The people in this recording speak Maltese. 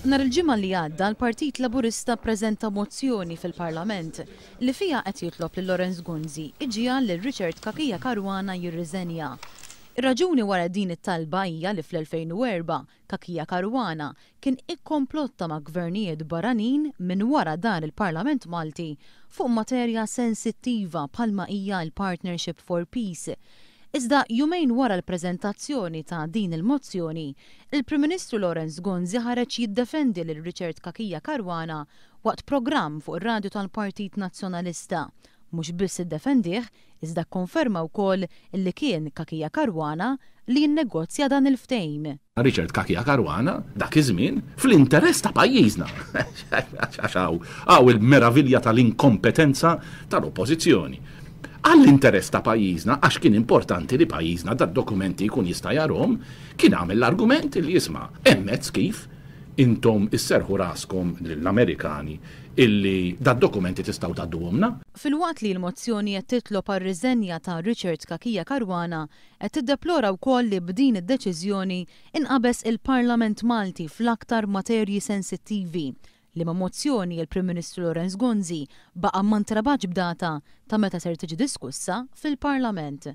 Nhar il-Ġimgħa li għadda l-Partit Laburista ppreżenta mozzjoni fil-Parlament li fiha qed jitlob lil Lawrence Gonzi jġiegħel lil Richard Cachia Caruana jirriżenja. Ir-raġuni wara din it-talba hija li fl-2004 Cachia Caruana kien ikkomplotta ma' gvernijiet barranin minn wara dan il-Parlament Malti fuq materja sensittiva bħalma hija l-Partnership for Peace Iżda jumejn wara l-preżentazzjoni ta' din il-mozzjoni, il-Prim Ministru Lawrence Gonzi ħareġ jiddefendi lil Richard Cachia Caruana waqt programm fuq ir-radju tal-Partit Nazzjonalista. Mhux biss iddefendih, iżda kkonferma wkoll li kien Cachia Caruana li nnegozja dan il-ftehim. Richard Kakia Caruana, dak iż-żmien, fl-interess ta' pajjiżna. Għax hawn il-meravilja tal-inkompetenza tal-Oppożizzjoni. Għall-interess ta' pajjiżna, għax kien importanti li pajjiżna dad-dokumenti jkun jista' jarhom, kien għamel l-argument li isma' hemm mezz kif intom isserrħu raskom lill-Amerikani illi dad-dokumenti tistgħu tgħadduhomlna. Filwaqt li l-mozzjoni qed titlob għar-riżenja ta' Richard Kakia Caruana, Qed tiddeplora wkoll li b'din id-deċiżjoni inqabeż il-Parlament Malti fl-aktar materji sensittivi, liema mozzjoni l-Prim Ministru Lawrence Gonzi baqa' ma ntrabatx b'data ta' meta ser tiġi diskussa fil-Parlament.